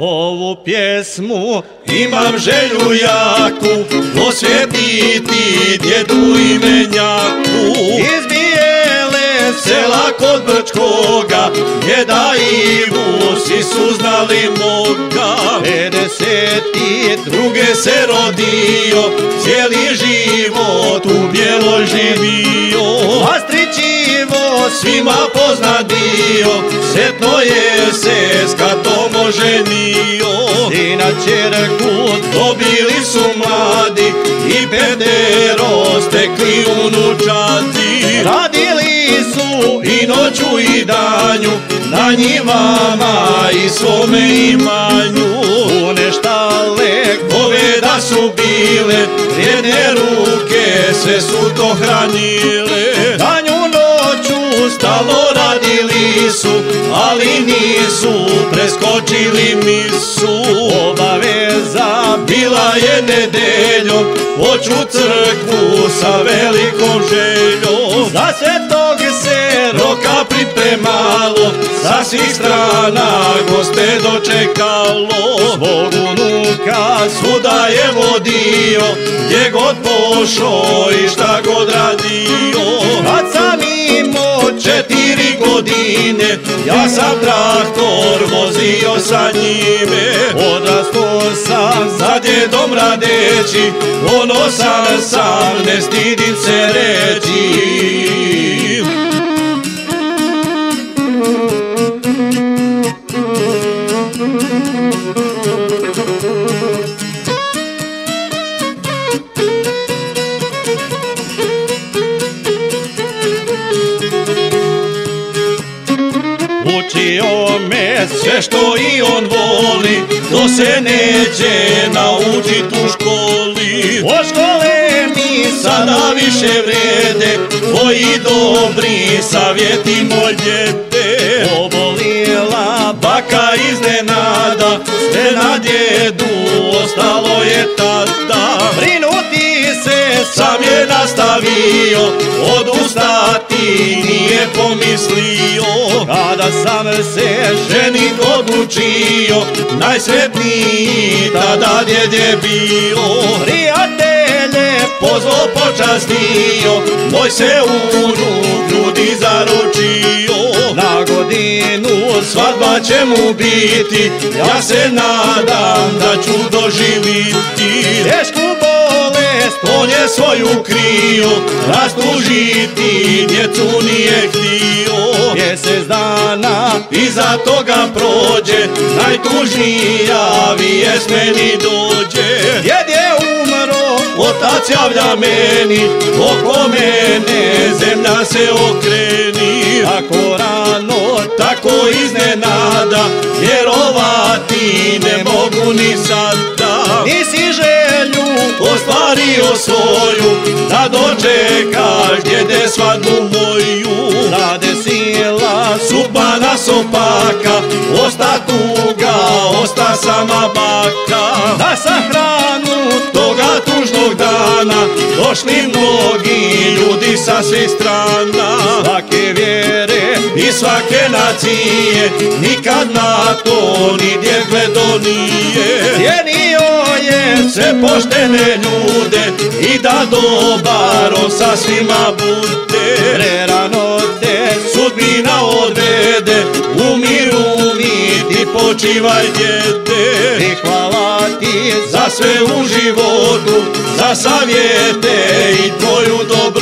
Ovu pjesmu Imam želju jaku Osvjetiti djedu imenjaku iz bijele Sela kod Brčkoga Djeda Ivu Svi su znali moga. 52 se rodio Cijeli život u bijelo živio. Astrićivo Svima poznat bio Sretno je i na čerku Dobili su mladi i pedero stekli unučati. Radili su I noću i danju na njivama i svome imanju. One štale Ove da su bile vrijedne ruke sve su to hranile Stalo radili su, ali nisu preskočili misu. Obaveza Bila je nedeljom, hoću crkvu sa velikom željom. Za svetog se Roka pripremalo, sa svih strana goste dočekalo. Svog unuka Svuda je vodio, gdje god pošao i šta god radio Godine, ja sam traktor vozio sa njime. Odrastao sam Za djedom radeći, ponosan sam, ne stidim se reći Sve što i on voli, to se neće naučit u školi. O škole mi Sada više vrede, tvoji dobri savjeti moj djete. Obolila Baka iznenada, sve na djedu, ostalo je tada brinuti se Sam je nastavio, odustati nije pomislio kada sam se Ženit odlučio, najsretniji tada djed je bio. Prijatelje Pozvo počastio, moj se unuk ljudi zaručio. Na godinu Svadba će mu biti, ja se nadam da ću doživiti. Tešku bolest On je svoju krio, rastužiti djecu nije htio dana Iza toga prođe, najtužnija vijest meni dođe. Djed je umro Otac javlja meni, oko mene zemlja se okreni. Tako rano Tako iznenada, vjerovati ne mogu ni sada. nisi želju Ostvario svoju, da dočekaš djede svadbu Sopaka, osta tuga, osta sama baka. Da sahranu Toga tužnog dana došli mnogi ljudi sa svih strana. Svake vjere I svake nacije nikad na to nigdje gledo nije. Cijenio je Sve poštene ljude i da dobar sa svima bude počivaj djete. I hvala ti Za sve u životu, za savjete i tvoju dobrotu